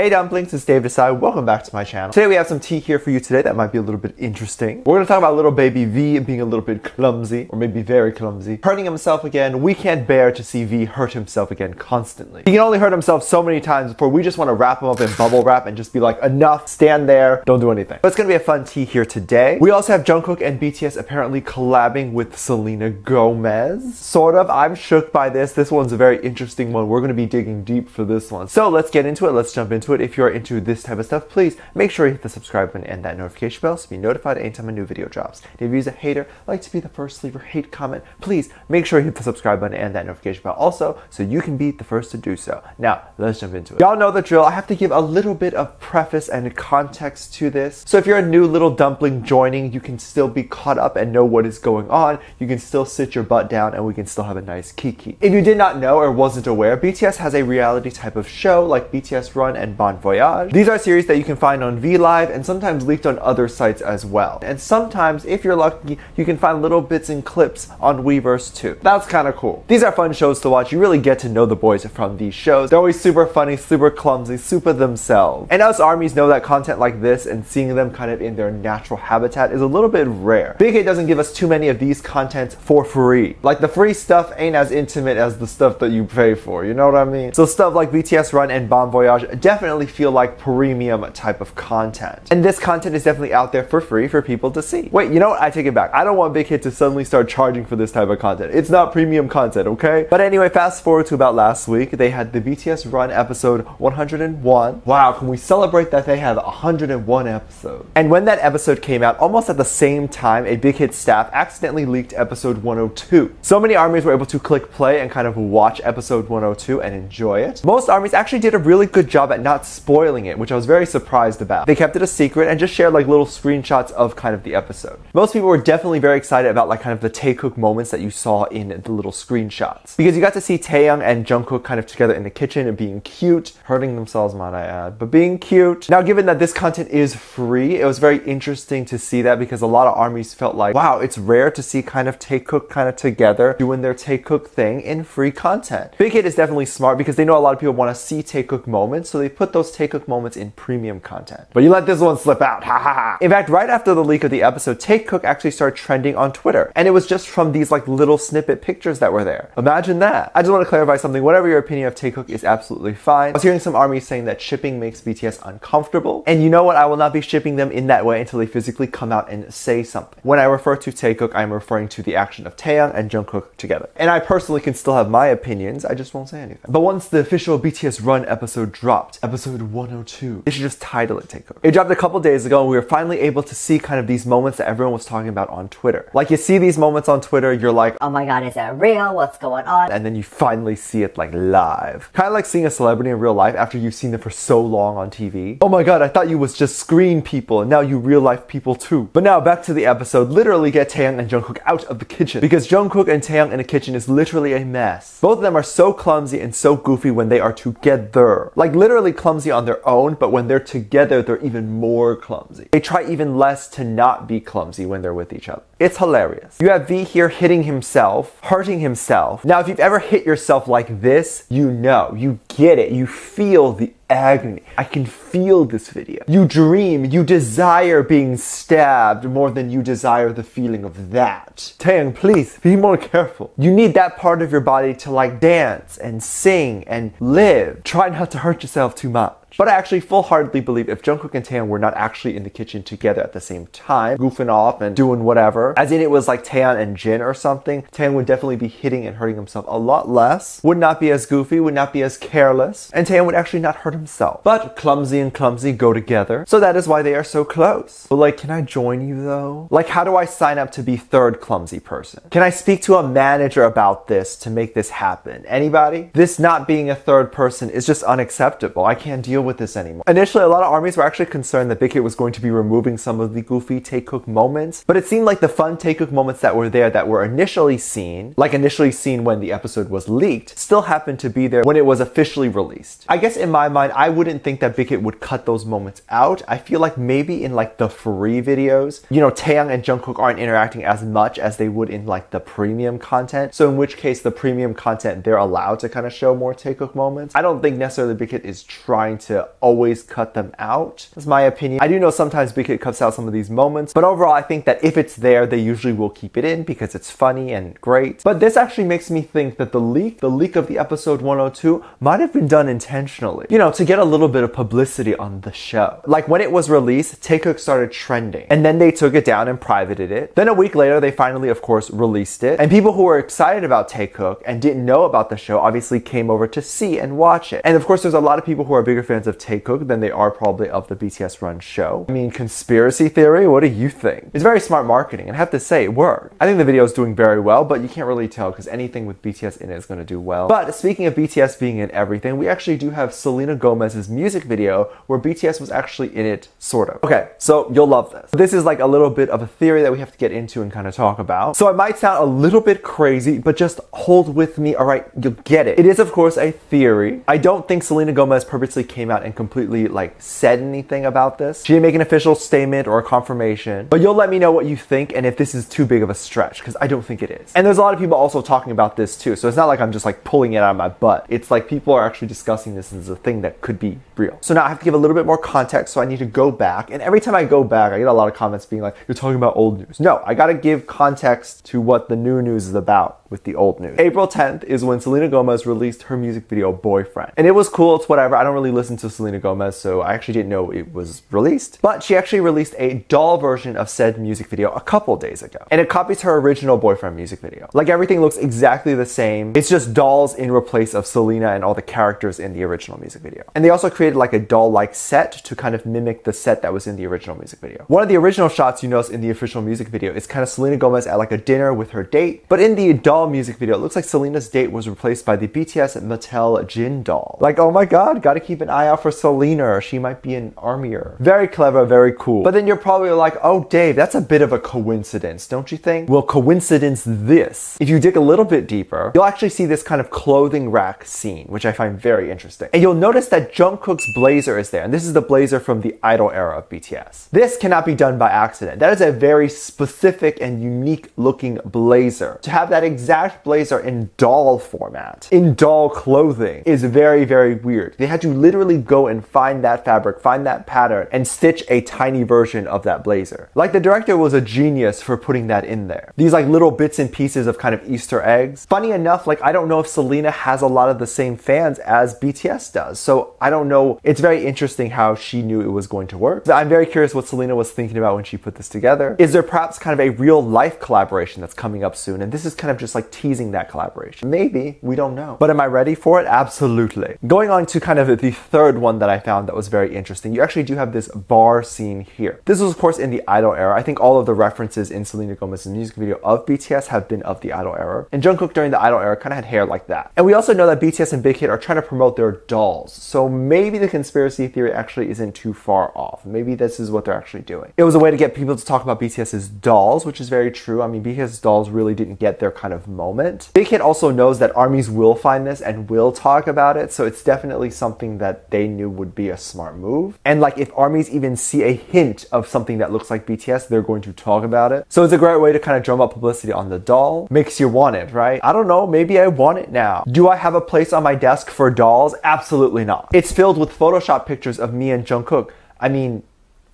Hey dumplings, it's Dave Disci. Welcome back to my channel. Today we have some tea here for you today that might be a little bit interesting. We're gonna talk about little baby V being a little bit clumsy, or maybe very clumsy, hurting himself again. We can't bear to see V hurt himself again constantly. He can only hurt himself so many times before we just wanna wrap him up in bubble wrap and just be like, enough, stand there, don't do anything. But it's gonna be a fun tea here today. We also have Jungkook and BTS apparently collabing with Selena Gomez. Sort of. I'm shook by this. This one's a very interesting one. We're gonna be digging deep for this one. So let's get into it. Let's jump into it. If you're into this type of stuff, please make sure you hit the subscribe button and that notification bell to be notified anytime a new video drops. If you're a hater, like to be the first to leave a hate comment, please make sure you hit the subscribe button and that notification bell also so you can be the first to do so. Now, let's jump into it. Y'all know the drill. I have to give a little bit of preface and context to this. So if you're a new little dumpling joining, you can still be caught up and know what is going on. You can still sit your butt down and we can still have a nice kiki. If you did not know or wasn't aware, BTS has a reality type of show like BTS Run and Bon Voyage. These are series that you can find on VLive and sometimes leaked on other sites as well. And sometimes, if you're lucky, you can find little bits and clips on Weverse too. That's kind of cool. These are fun shows to watch. You really get to know the boys from these shows. They're always super funny, super clumsy, super themselves. And us armies know that content like this and seeing them kind of in their natural habitat is a little bit rare. Hit doesn't give us too many of these contents for free. Like the free stuff ain't as intimate as the stuff that you pay for, you know what I mean? So stuff like BTS Run and Bon Voyage definitely feel like premium type of content. And this content is definitely out there for free for people to see. Wait, you know what? I take it back. I don't want Big Hit to suddenly start charging for this type of content. It's not premium content, okay? But anyway, fast forward to about last week. They had the BTS Run episode 101. Wow, can we celebrate that they have 101 episodes? And when that episode came out, almost at the same time, a Big Hit staff accidentally leaked episode 102. So many armies were able to click play and kind of watch episode 102 and enjoy it. Most armies actually did a really good job at not spoiling it, which I was very surprised about. They kept it a secret and just shared like little screenshots of kind of the episode. Most people were definitely very excited about like kind of the Taekook moments that you saw in the little screenshots. Because you got to see Taehyung and Jungkook kind of together in the kitchen and being cute, hurting themselves might I add, but being cute. Now given that this content is free, it was very interesting to see that because a lot of armies felt like, wow, it's rare to see kind of Taekook kind of together doing their Taekook thing in free content. Big Hit is definitely smart because they know a lot of people want to see Taekook moments, so they put those Taekook moments in premium content. But you let this one slip out, ha ha ha. In fact, right after the leak of the episode, Taekook actually started trending on Twitter. And it was just from these like little snippet pictures that were there. Imagine that. I just want to clarify something. Whatever your opinion of Taekook is absolutely fine. I was hearing some army saying that shipping makes BTS uncomfortable. And you know what? I will not be shipping them in that way until they physically come out and say something. When I refer to Taekook, I'm referring to the action of Taehyung and Jungkook together. And I personally can still have my opinions, I just won't say anything. But once the official BTS Run episode dropped, episode 102, they should just title it Taekook. It dropped a couple days ago and we were finally able to see kind of these moments that everyone was talking about on Twitter. Like you see these moments on Twitter, you're like, oh my god, is that real? What's going on? And then you finally see it like live. Kind of like seeing a celebrity in real life after you've seen them for so long on TV. Oh my god, I thought you was just screen people and now you real life people too. But now back to the episode, literally get Taehyung and Jungkook out of the kitchen because Jungkook and Taehyung in the kitchen is literally a mess. Both of them are so clumsy and so goofy when they are together. Like literally clumsy on their own, but when they're together, they're even more clumsy. They try even less to not be clumsy when they're with each other. It's hilarious. You have V here hitting himself, hurting himself. Now, if you've ever hit yourself like this, you know, you get it, you feel the agony. I can feel this video. You dream, you desire being stabbed more than you desire the feeling of that. Taehyung, please be more careful. You need that part of your body to like dance and sing and live. Try not to hurt yourself too much. But I actually full-heartedly believe if Jungkook and Taehyung were not actually in the kitchen together at the same time, goofing off and doing whatever, as in it was like Taehyung and Jin or something, Taehyung would definitely be hitting and hurting himself a lot less, would not be as goofy, would not be as careless, and Taehyung would actually not hurt himself. But clumsy and clumsy go together, so that is why they are so close. But like, can I join you though? Like, how do I sign up to be third clumsy person? Can I speak to a manager about this to make this happen? Anybody? This not being a third person is just unacceptable. I can't deal with this anymore. Initially, a lot of armies were actually concerned that Hit was going to be removing some of the goofy Taekook moments, but it seemed like the fun Taekook moments that were there that were initially seen, like initially seen when the episode was leaked, still happened to be there when it was officially released. I guess in my mind, I wouldn't think that Hit would cut those moments out. I feel like maybe in like the free videos, you know, Taehyung and Jungkook aren't interacting as much as they would in like the premium content. So in which case the premium content, they're allowed to kind of show more Taekook moments. I don't think necessarily Hit is trying to to always cut them out. That's my opinion. I do know sometimes Big Hit cuts out some of these moments, but overall, I think that if it's there, they usually will keep it in because it's funny and great. But this actually makes me think that the leak, the leak of the episode 102, might have been done intentionally, you know, to get a little bit of publicity on the show. Like when it was released, Taekook started trending, and then they took it down and privated it. Then a week later, they finally, of course, released it, and people who were excited about Taekook and didn't know about the show obviously came over to see and watch it. And of course, there's a lot of people who are bigger fans of Taekook than they are probably of the BTS run show. I mean, conspiracy theory? What do you think? It's very smart marketing, and I have to say, it worked. I think the video is doing very well, but you can't really tell because anything with BTS in it is going to do well. But speaking of BTS being in everything, we actually do have Selena Gomez's music video where BTS was actually in it, sort of. Okay, so you'll love this. This is like a little bit of a theory that we have to get into and kind of talk about. So it might sound a little bit crazy, but just hold with me, all right? You'll get it. It is, of course, a theory. I don't think Selena Gomez purposely came out and completely like said anything about this. She didn't make an official statement or a confirmation, but you'll let me know what you think and if this is too big of a stretch, because I don't think it is. And there's a lot of people also talking about this too, so it's not like I'm just like pulling it out of my butt. It's like people are actually discussing this as a thing that could be real. So now I have to give a little bit more context, so I need to go back. And every time I go back, I get a lot of comments being like, you're talking about old news. No, I gotta give context to what the new news is about with the old news. April 10th is when Selena Gomez released her music video Boyfriend. And it was cool, it's whatever. I don't really listen to Selena Gomez, so I actually didn't know it was released. But she actually released a doll version of said music video a couple days ago. And it copies her original Boyfriend music video. Like everything looks exactly the same. It's just dolls in replace of Selena and all the characters in the original music video. And they also created like a doll-like set to kind of mimic the set that was in the original music video. One of the original shots you notice in the official music video is kind of Selena Gomez at like a dinner with her date. But in the doll music video, it looks like Selena's date was replaced by the BTS Mattel Jin doll. Like, oh my god, gotta keep an eye out for Selena. She might be an armier. Very clever, very cool. But then you're probably like, oh Dave, that's a bit of a coincidence, don't you think? Well, coincidence this. If you dig a little bit deeper, you'll actually see this kind of clothing rack scene, which I find very interesting. And you'll notice that Jungkook's blazer is there, and this is the blazer from the Idol era of BTS. This cannot be done by accident. That is a very specific and unique looking blazer. To have that exact blazer in doll format, in doll clothing, is very, very weird. They had to literally go and find that fabric, find that pattern, and stitch a tiny version of that blazer. Like the director was a genius for putting that in there. These like little bits and pieces of kind of Easter eggs. Funny enough, like I don't know if Selena has a lot of the same fans as BTS does. So I don't know. It's very interesting how she knew it was going to work. I'm very curious what Selena was thinking about when she put this together. Is there perhaps kind of a real life collaboration that's coming up soon? And this is kind of just like teasing that collaboration. Maybe, we don't know. But am I ready for it? Absolutely. Going on to kind of the third one that I found that was very interesting, you actually do have this bar scene here. This was, of course, in the Idol era. I think all of the references in Selena Gomez's music video of BTS have been of the Idol era. And Jungkook during the Idol era kind of had hair like that. And we also know that BTS and Big Hit are trying to promote their dolls. So maybe the conspiracy theory actually isn't too far off. Maybe this is what they're actually doing. It was a way to get people to talk about BTS's dolls, which is very true. I mean, BTS's dolls really didn't get their kind of moment. Big Hit also knows that armies will find this and will talk about it. So it's definitely something that they knew would be a smart move. And like if armies even see a hint of something that looks like BTS, they're going to talk about it. So it's a great way to kind of drum up publicity on the doll. Makes you want it, right? I don't know, maybe I want it now. Do I have a place on my desk for dolls? Absolutely not. It's filled with Photoshop pictures of me and Jungkook. I mean,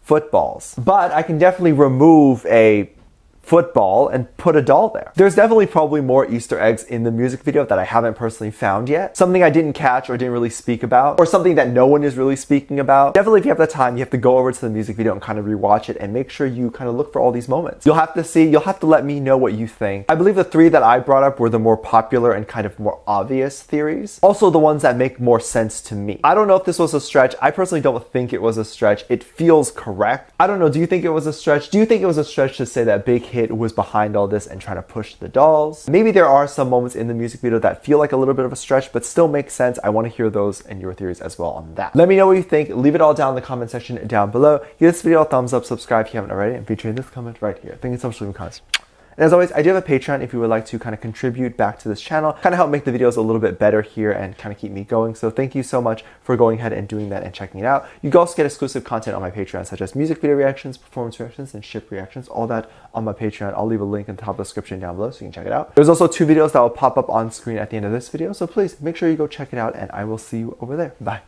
footballs. But I can definitely remove a football and put a doll there. There's definitely probably more Easter eggs in the music video that I haven't personally found yet. Something I didn't catch or didn't really speak about, or something that no one is really speaking about. Definitely if you have the time, you have to go over to the music video and kind of rewatch it and make sure you kind of look for all these moments. You'll have to see, you'll have to let me know what you think. I believe the three that I brought up were the more popular and kind of more obvious theories. Also the ones that make more sense to me. I don't know if this was a stretch. I personally don't think it was a stretch. It feels correct. I don't know. Do you think it was a stretch? Do you think it was a stretch to say that Big Hit was behind all this and trying to push the dolls. Maybe there are some moments in the music video that feel like a little bit of a stretch, but still make sense. I want to hear those and your theories as well on that. Let me know what you think. Leave it all down in the comment section down below. Give this video a thumbs up, subscribe if you haven't already, and feature in this comment right here. Thank you so much for leaving comments. And as always, I do have a Patreon if you would like to kind of contribute back to this channel, kind of help make the videos a little bit better here and kind of keep me going. So thank you so much for going ahead and doing that and checking it out. You can also get exclusive content on my Patreon, such as music video reactions, performance reactions, and ship reactions, all that on my Patreon. I'll leave a link in the top of the description down below so you can check it out. There's also two videos that will pop up on screen at the end of this video. So please make sure you go check it out and I will see you over there. Bye.